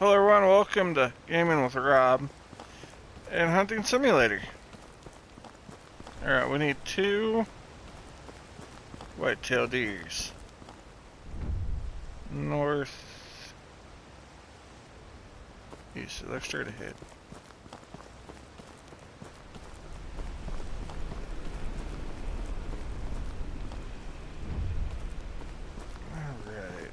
Hello everyone, welcome to Gaming with Rob and Hunting Simulator. Alright, we need two white-tailed deers. North east, look straight ahead. Alright.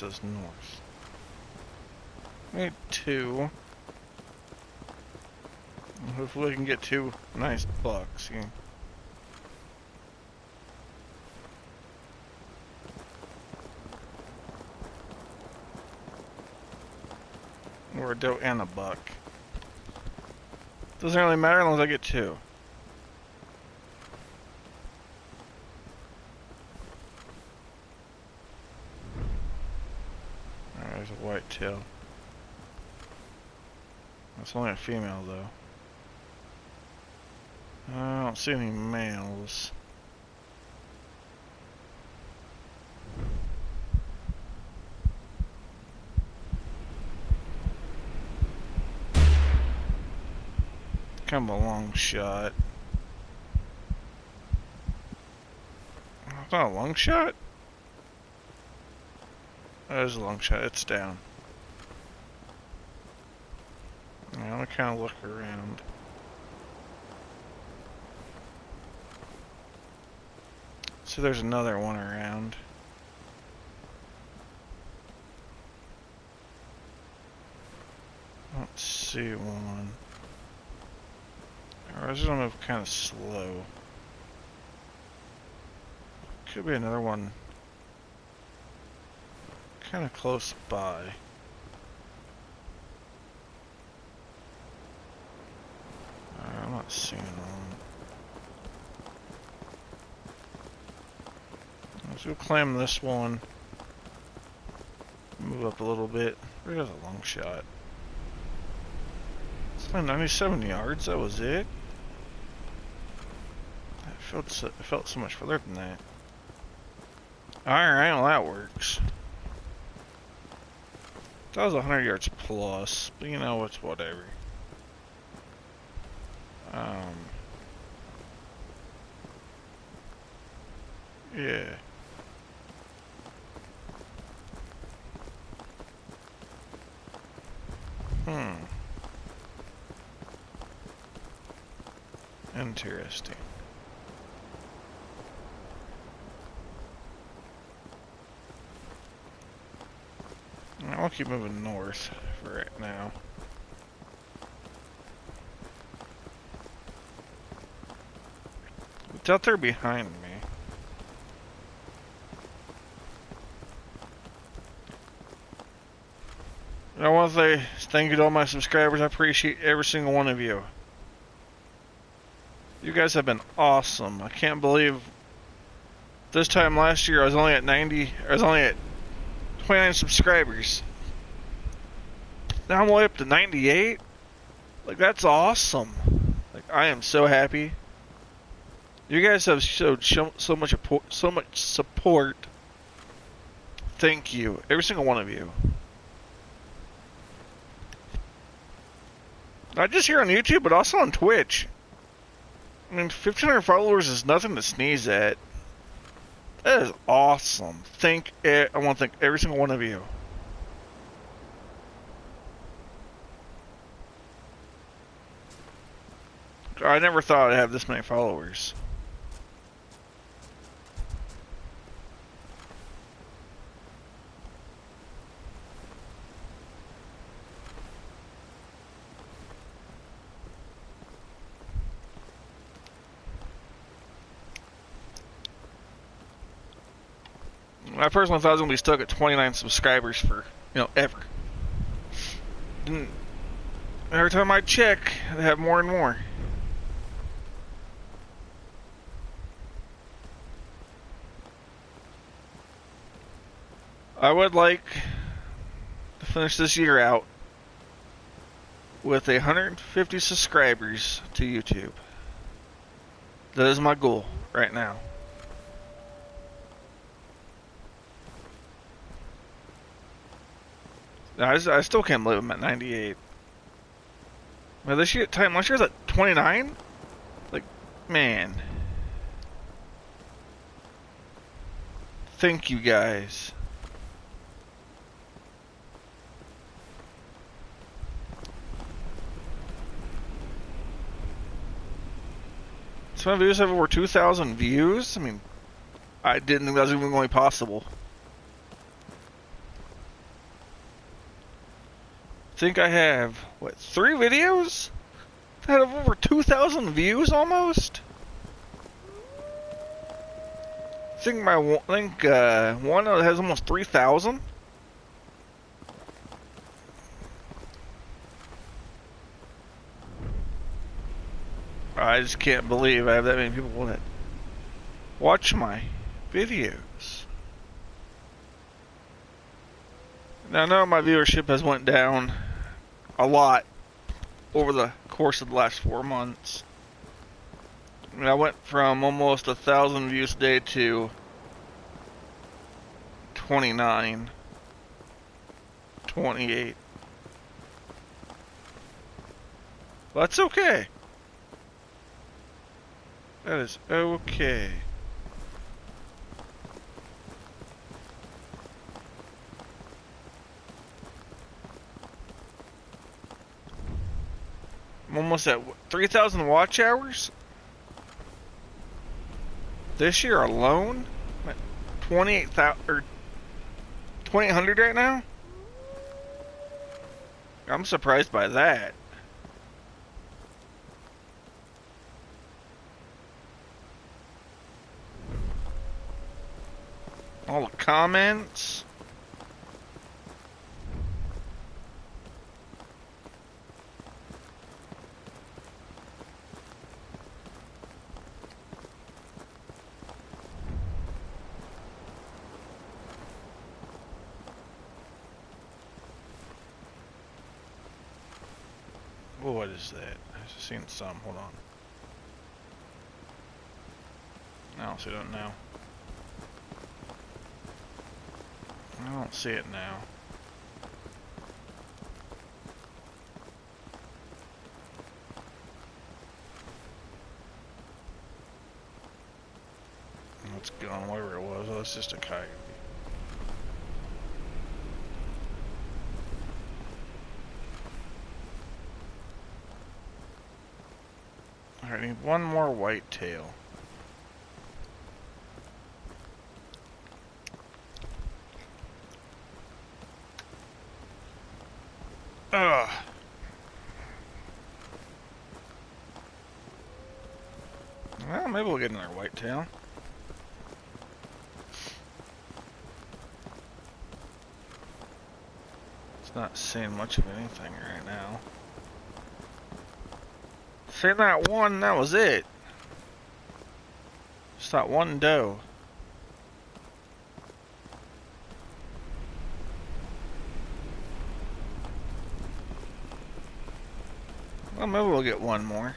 It says north. We need two. Hopefully we can get two nice bucks. Yeah. Or a doe and a buck. Doesn't really matter as long as I get two. Alright, there's a white tail. That's only a female though. I don't see any males. Kind of a long shot. It's not a long shot? That is a long shot. It's down. I'm gonna kind of look around. So there's another one around. I don't see one. Or is gonna move kind of slow. Could be another one kind of close by. Uh, I'm not seeing one. Let's go climb this one. Move up a little bit. There's a long shot. It's like 97 yards, that was it. It felt so, it felt so much further than that. Alright, well that works. That was 100 yards plus, but you know, it's whatever. Um, yeah. Hmm. Interesting. I'll keep moving north for right now. It's out there behind me. I want to say thank you to all my subscribers. I appreciate every single one of you. You guys have been awesome. I can't believe this time last year I was only at 90, I was only at 29 subscribers. Now I'm way up to 98. Like that's awesome. Like I am so happy. You guys have showed so much so much support. Thank you, every single one of you. Not just here on YouTube, but also on Twitch. I mean, 1,500 followers is nothing to sneeze at. That is awesome. Thank. I want to thank every single one of you. I never thought I'd have this many followers. I personally thought I was gonna be stuck at 29 subscribers for, you know, ever. And every time I check, they have more and more. I would like to finish this year out with 150 subscribers to YouTube. That is my goal right now. I, just, I still can't believe I'm at 98. Man, this year time last year was at 29. Like, man. Thank you guys. Some videos have over 2,000 views. I mean, I didn't think that was even going to be possible. think I have, what, three videos? That have over 2,000 views almost? I think my, I think, uh, one has almost 3,000. I just can't believe I have that many people watch my videos. Now, I know my viewership has went down a lot over the course of the last four months. I, mean, I went from almost a thousand views a day to 29, 28. But that's okay. That is okay. I'm almost at 3,000 watch hours. This year alone, 28,000 or 2,800 right now. I'm surprised by that. All the comments. Oh, what is that? I've seen some. Hold on. I don't see it now. I don't see it now. Let's go wherever it was. Oh, it's just a coyote. Alright, I need one more white tail. Ugh. Well, maybe we'll get another white tail. It's not seeing much of anything right now. Seen that one, that was it. Just that one doe. Maybe we'll get one more.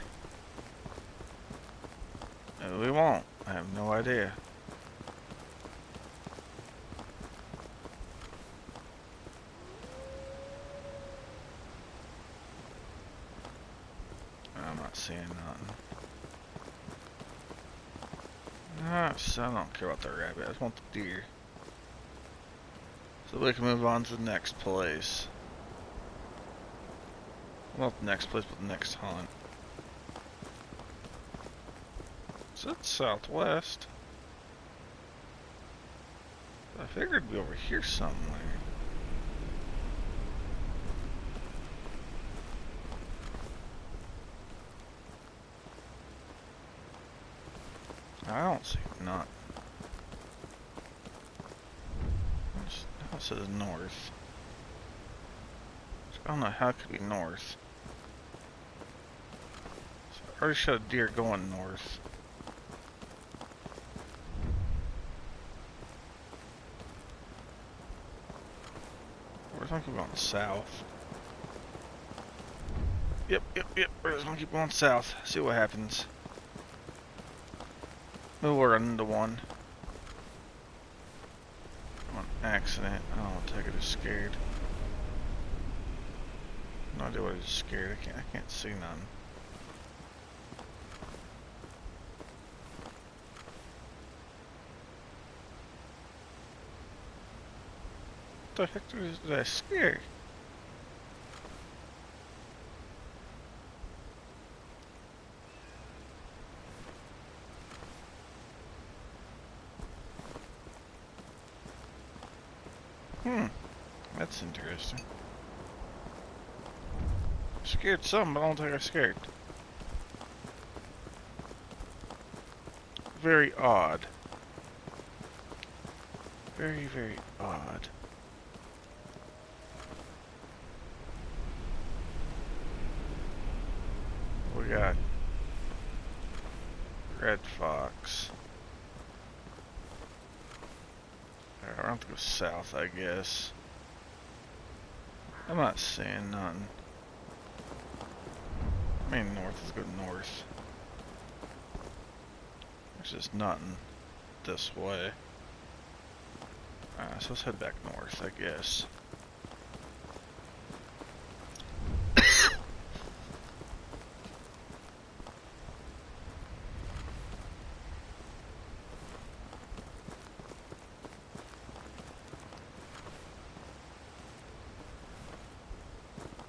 Maybe we won't. I have no idea. I'm not seeing nothing. Ah, I don't care about the rabbit. I just want the deer. So we can move on to the next place. Not the next place, but the next hunt. So that's southwest. I figured it'd be over here somewhere. I don't see not. That says north. I don't know how it could be north. Shot a deer going north. Where's monkey going south? Yep, yep, yep. Where's monkey going south? See what happens. Maybe run into one. On accident. Oh, take it is scared. No idea what is scared. I can't. I can't see none. The heck is that scare? Hmm, that's interesting. Scared some, but I don't think I scared. Very odd. Very, very odd. We got Red Fox. Alright, we're going to go south, I guess. I'm not seeing nothing. I mean north, let's go north. There's just nothing this way. Alright, so let's head back north, I guess.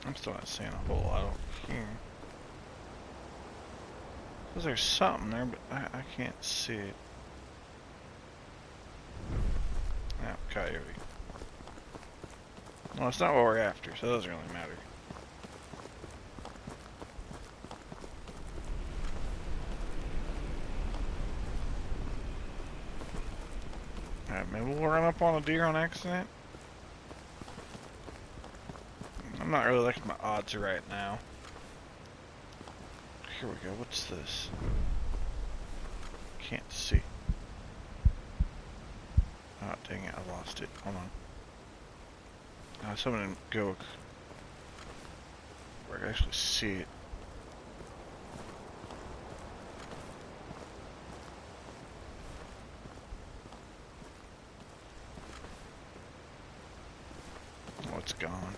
I'm still seeing a whole lot over here. Cause there's something there, but I, I can't see it. Yeah, coyote. Well, it's not what we're after, so it doesn't really matter. Alright, maybe we'll run up on a deer on accident. I'm not really liking my odds right now. Here we go, what's this? Can't see. Oh, dang it, I lost it. Hold on. Uh, someone go where I can actually see it. Oh, it's gone.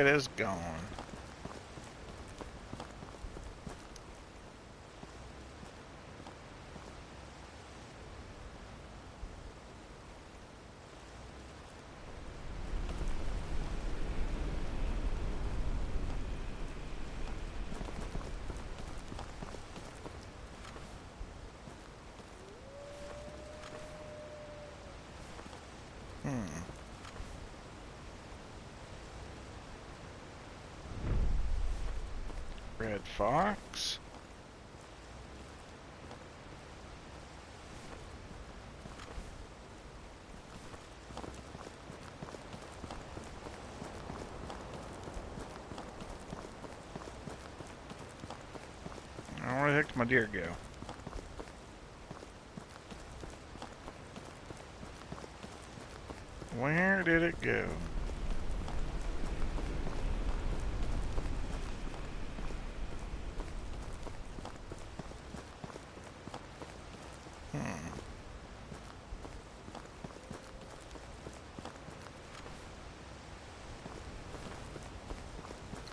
It is gone. Hmm. Red Fox. Where the heck did my deer go? Where did it go?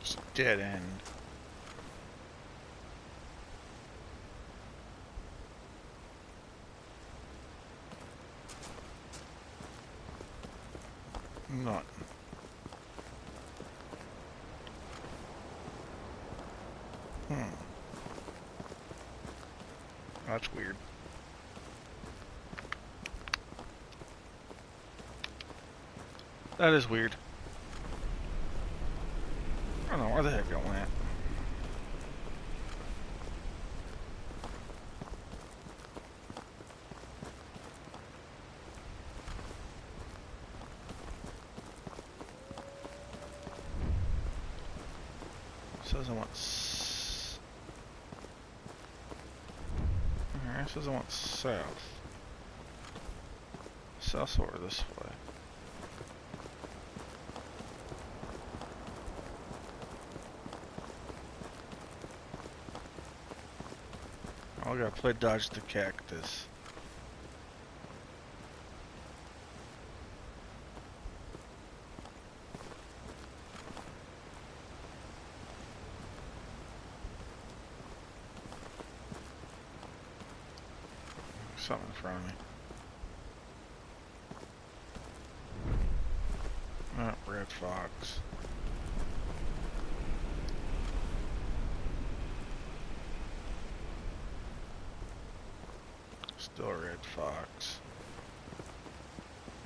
It's dead end. Not. Hmm. That's weird. That is weird. I want south. South or this way. Oh, I gotta play dodge the cactus. Something in front of me. Oh, red fox. Still red fox.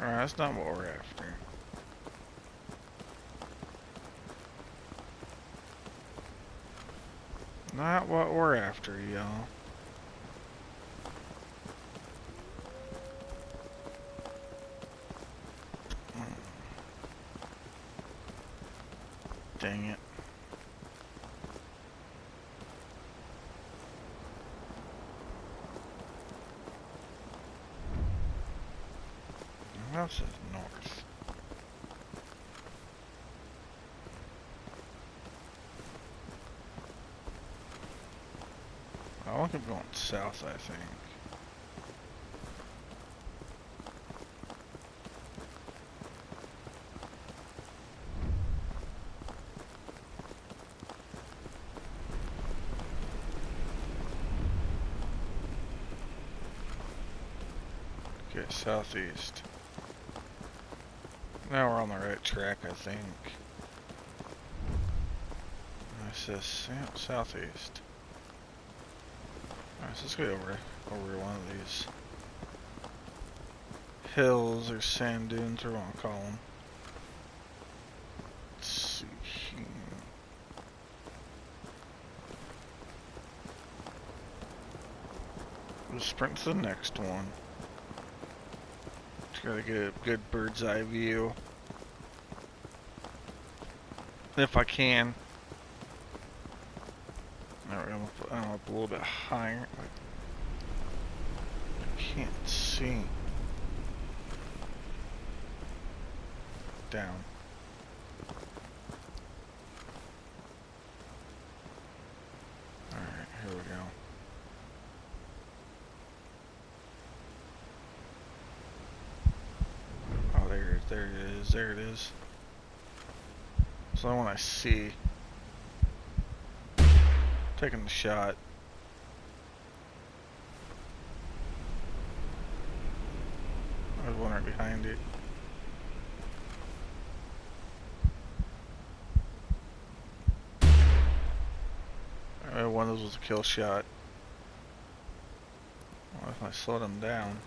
Alright, that's not what we're after. Not what we're after, y'all. Dang it. House is north. I want keep going south, I think. Okay, southeast. Now we're on the right track, I think. It says southeast. Alright, so let's go over over one of these hills or sand dunes, or what I call them. Let's see here. We'll sprint to the next one. Gotta get a good bird's eye view. If I can. Alright, I'm I'm up a little bit higher. I can't see. Down. Alright, here we go. Oh, there, there it is. So the one I see. Taking the shot. There's one right behind it. Uh, one of those was a kill shot. Well, if I slowed him down,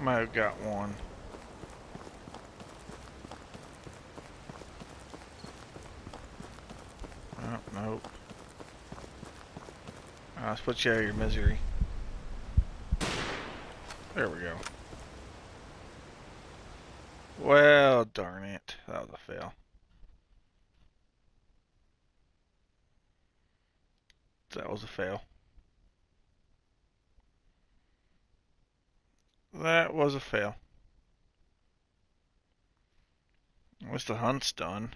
might have got one. Oh, nope. Let's put you out of your misery. There we go. Well, darn it. That was a fail. That was a fail. That was a fail. At least the hunt's done.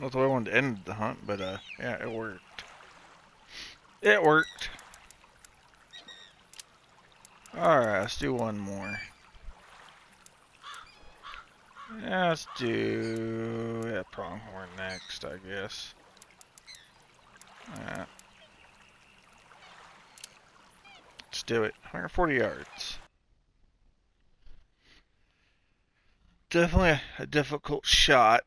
Not the way I wanted to end the hunt, but uh, yeah, it worked. It worked. Alright, let's do one more. Yeah, let's do yeah, pronghorn next, I guess. Yeah. Let's do it. 140 yards. Definitely a difficult shot.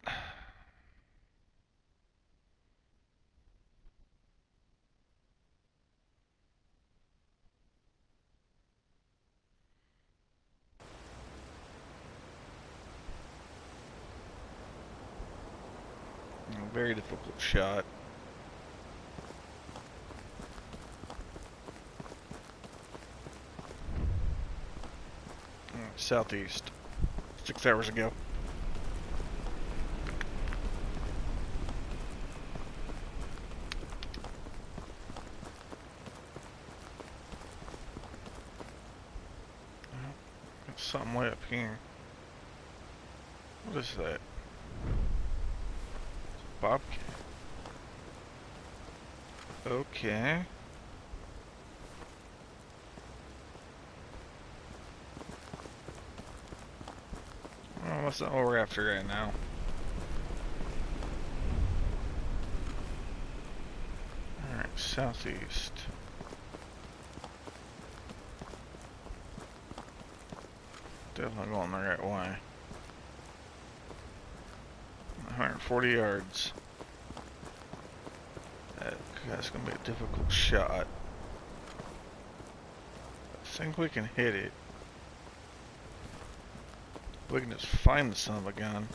A very difficult shot. Southeast. Six hours ago. Got something way up here. What is that? Bobcat. Okay. Well, that's not what we're after right now. Alright, southeast. Definitely going the right way. 140 yards. That, that's gonna be a difficult shot. I think we can hit it. We can just find the son of a gun.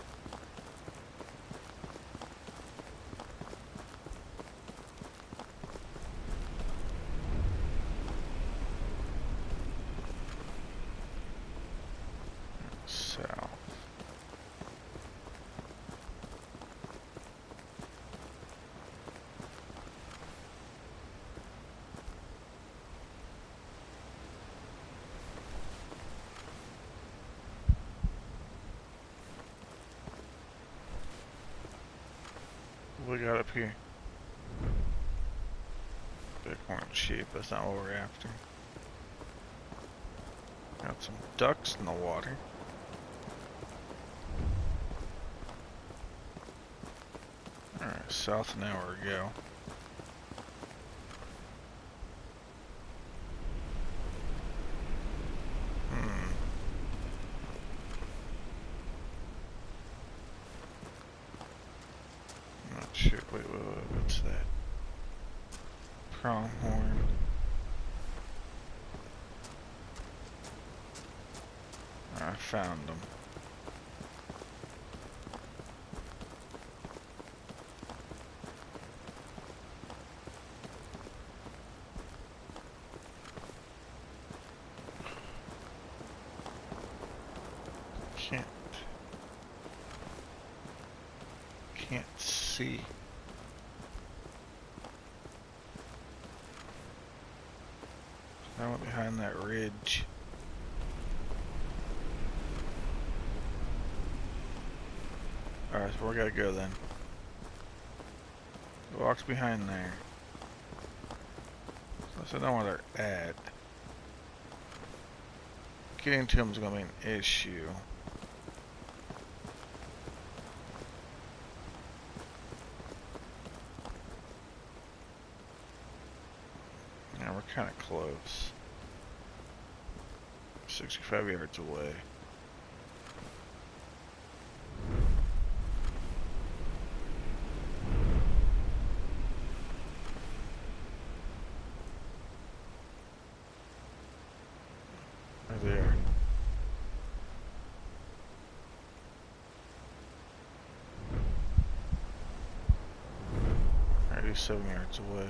South. What we got up here? Bighorn sheep, that's not what we're after. Got some ducks in the water. Alright, south an hour ago. Hmm. Not sure. Wait, wait, wait, what's that? Pronghorn. I found them. Can't. Can't see. I went behind that ridge. Alright, so we gotta go then. The walk's behind there. So I know where they're at. Getting to them is gonna be an issue. Yeah, we're kind of close. 65 yards away. Right there. Thirty-seven yards away.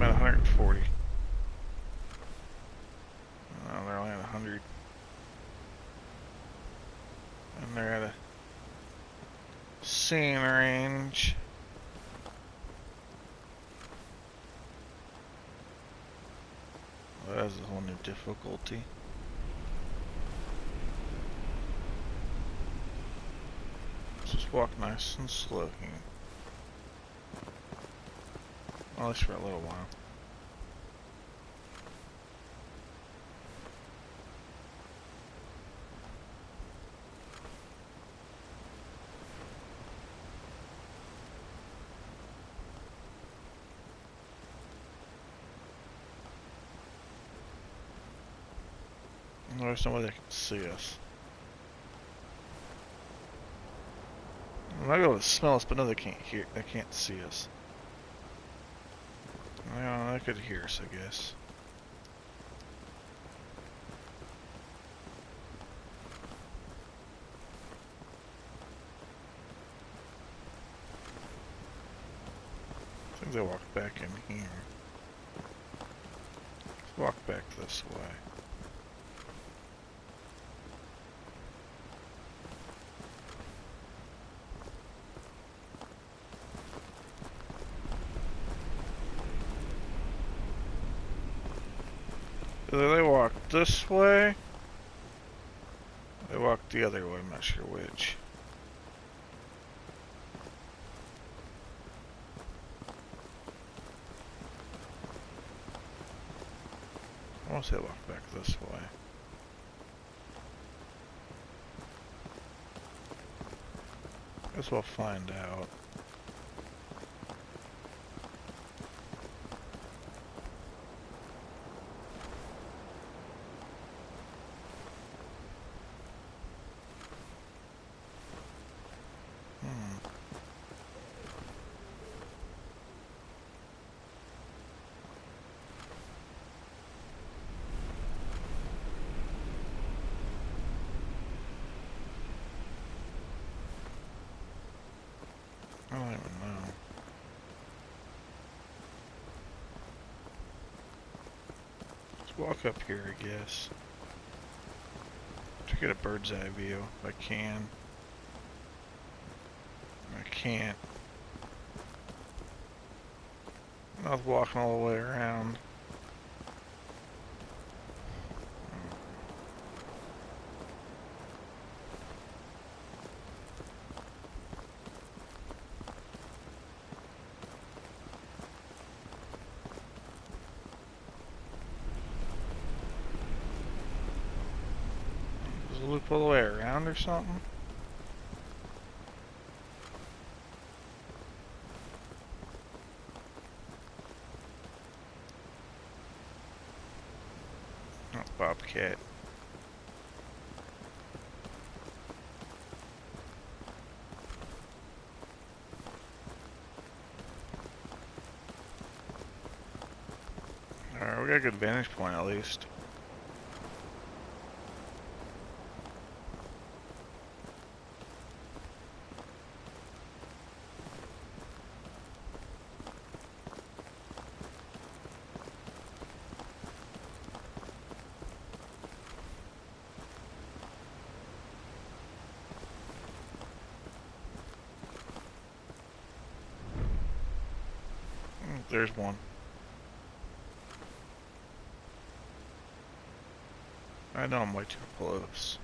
I'm at 140. No, they're only at 100. And they're at a seeing range. Well, that's a whole new difficulty. Just walk nice and slow here. At least for a little while. No way they can see us. They might be able to smell us, but no, they can't hear. They can't see us. Yeah, they could hear us, I guess. I think they walked back in here. Let's walk back this way. They walk this way, They walk the other way, I'm not sure which. I want to say walked back this way. Guess we'll find out. Hmm. I don't even know. Let's up here, I guess. To get a bird's eye view, if I can. I can't. I was walking all the way around. Does it loop all the way around or something? Oh, Bobcat. Alright, we got a good vantage point at least. There's one. I know I'm way too close.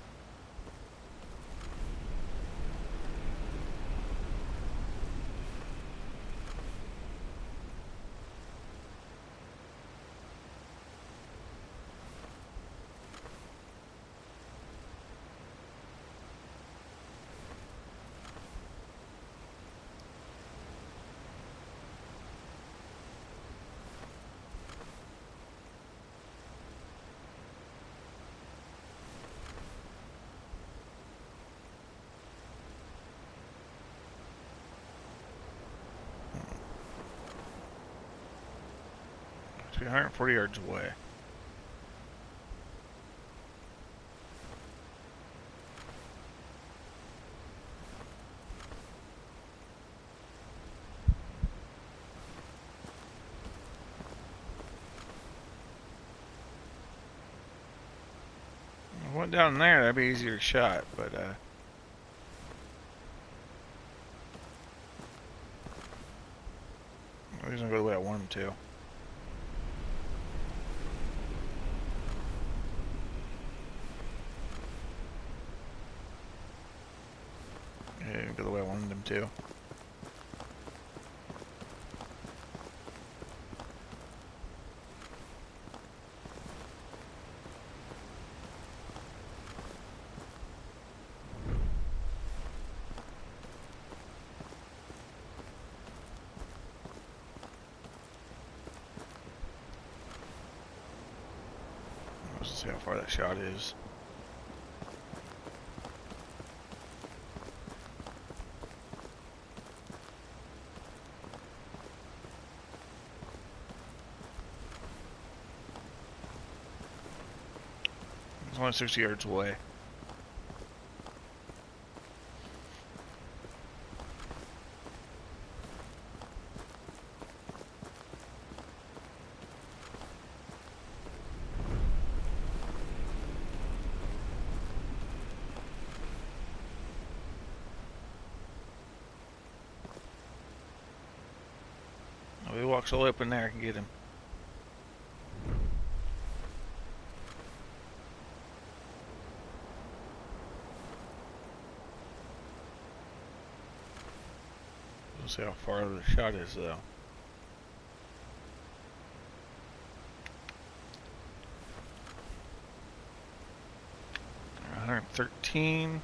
It's 140 yards away. Went down there, that'd be easier shot, but uh He's gonna go the way I want him to. Yeah, go the way I wanted him to. Let's see how far that shot is. It's only 60 yards away. He walks all up in there, can get him. We'll see how far the shot is, though. Hundred thirteen.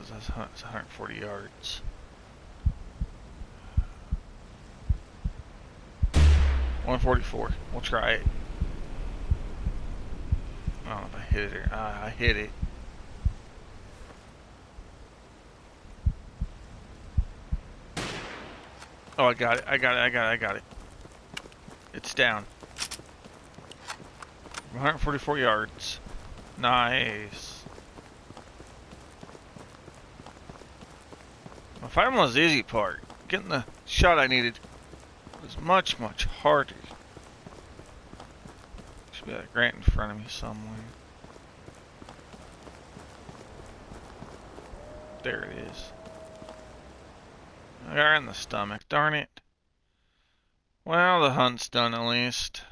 Does. That's 140 yards. One forty-four. We'll try it. I don't know if I hit it or ah, I hit it. Oh, I got it. I got it. I got it. I got it. It's down. 144 yards. Nice. Fighting was the easy part. Getting the shot I needed was much, much harder. Should be a grant in front of me somewhere. There it is. I got in the stomach, darn it. Well, the hunt's done at least.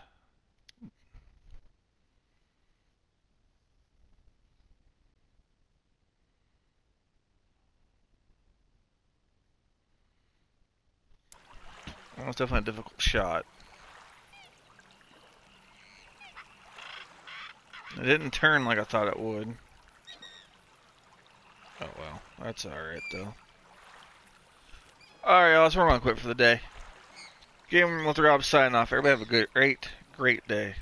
Was definitely a difficult shot. It didn't turn like I thought it would. Oh well, that's alright though. Alright y'all, that's where I'm gonna quit for the day. Game with Rob signing off. Everybody have a good, great, great day.